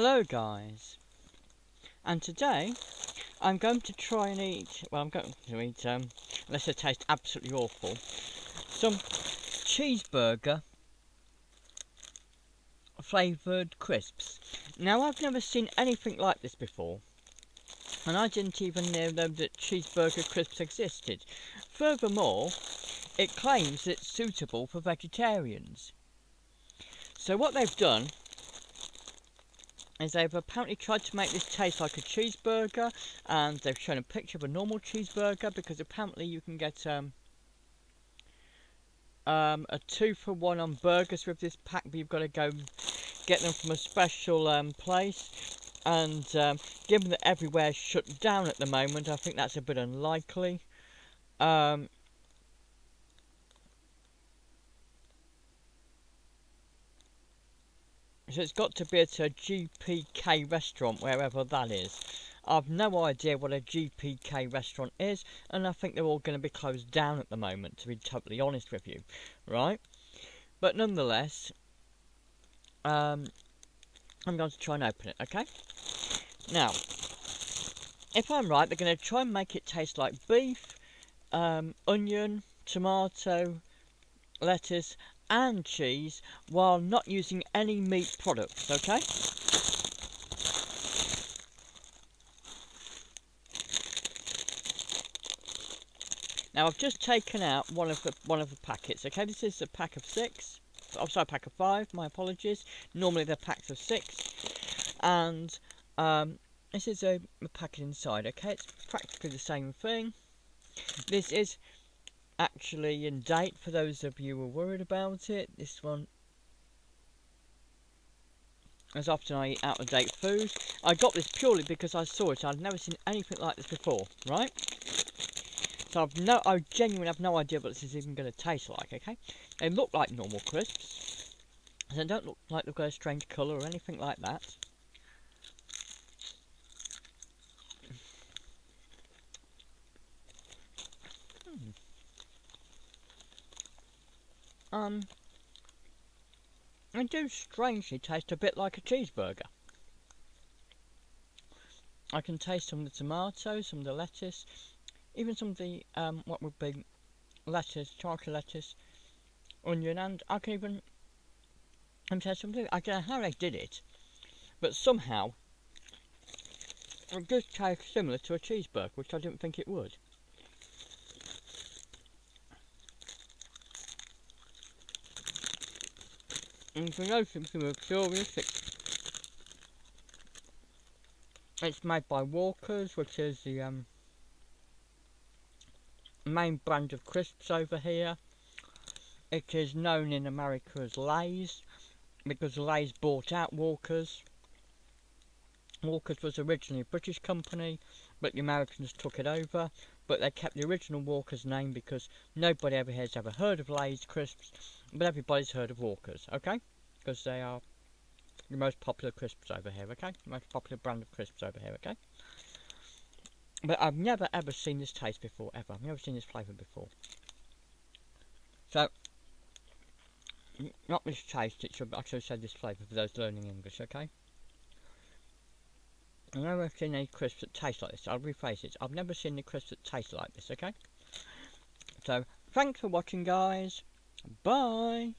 Hello guys. And today I'm going to try and eat well I'm going to eat um unless it tastes absolutely awful some cheeseburger flavoured crisps. Now I've never seen anything like this before and I didn't even know that cheeseburger crisps existed. Furthermore it claims it's suitable for vegetarians. So what they've done is they've apparently tried to make this taste like a cheeseburger and they've shown a picture of a normal cheeseburger because apparently you can get um, um, a two for one on burgers with this pack but you've got to go get them from a special um, place. And um, given that everywhere's shut down at the moment I think that's a bit unlikely. Um, So it's got to be at a GBK restaurant, wherever that is. I've no idea what a GBK restaurant is, and I think they're all going to be closed down at the moment, to be totally honest with you. Right? But nonetheless, um, I'm going to try and open it, okay? Now, if I'm right, they're going to try and make it taste like beef, um, onion, tomato, lettuce, and cheese while not using any meat products, okay? Now I've just taken out one of the one of the packets. Okay, this is a pack of six. I'm oh, sorry, pack of five. My apologies. Normally they're packs of six, and um, this is a, a packet inside. Okay, it's practically the same thing. This is actually in date for those of you who are worried about it. This one, as often I eat out of date food. I got this purely because I saw it. I'd never seen anything like this before, right? So I've no, I genuinely have no idea what this is even going to taste like. Okay, they look like normal crisps. They don't look like they've got a strange colour or anything like that. Um, do strangely taste a bit like a cheeseburger. I can taste some of the tomatoes, some of the lettuce, even some of the, um, what would be lettuce, charcoal lettuce, onion, and I can even and taste something. I don't know how they did it, but somehow it does taste similar to a cheeseburger, which I didn't think it would. Are curious, it's made by Walkers, which is the um, main brand of crisps over here. It is known in America as Lay's, because Lay's bought out Walkers. Walkers was originally a British company, but the Americans took it over. But they kept the original Walkers name because nobody ever has ever heard of Lay's crisps, but everybody's heard of Walkers, okay? Because they are the most popular crisps over here, okay? The most popular brand of crisps over here, okay? But I've never ever seen this taste before, ever. I've never seen this flavour before. So, not this taste, it should, I should have said this flavour for those learning English, okay? I've never seen any crisps that taste like this. I'll rephrase it. I've never seen any crisps that taste like this, okay? So, thanks for watching, guys. Bye.